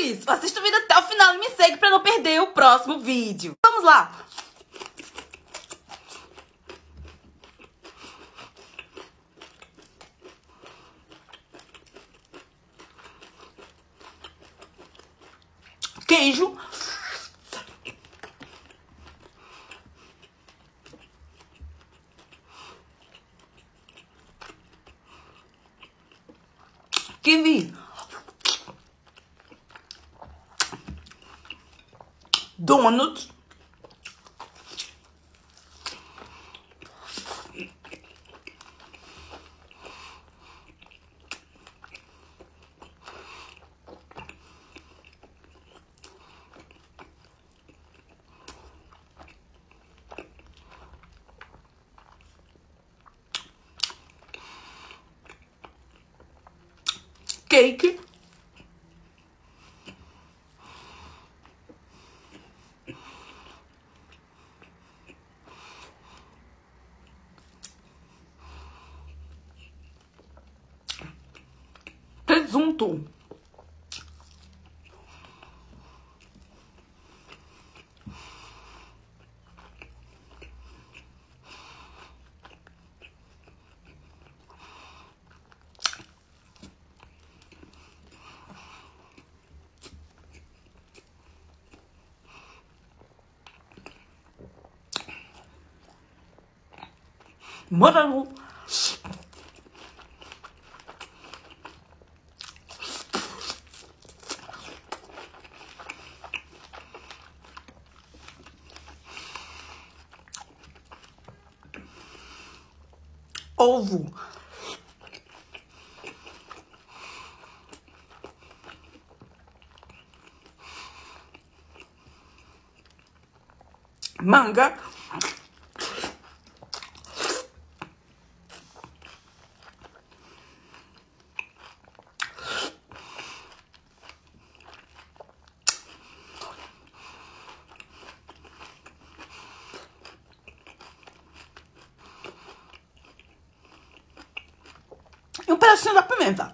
isso. Assista o vídeo até o final e me segue pra não perder o próximo vídeo. Vamos lá. Queijo. Kiwi. Donut. Cake. Presunto. Morango. Ovo. Manga. E um pedacinho da pimenta.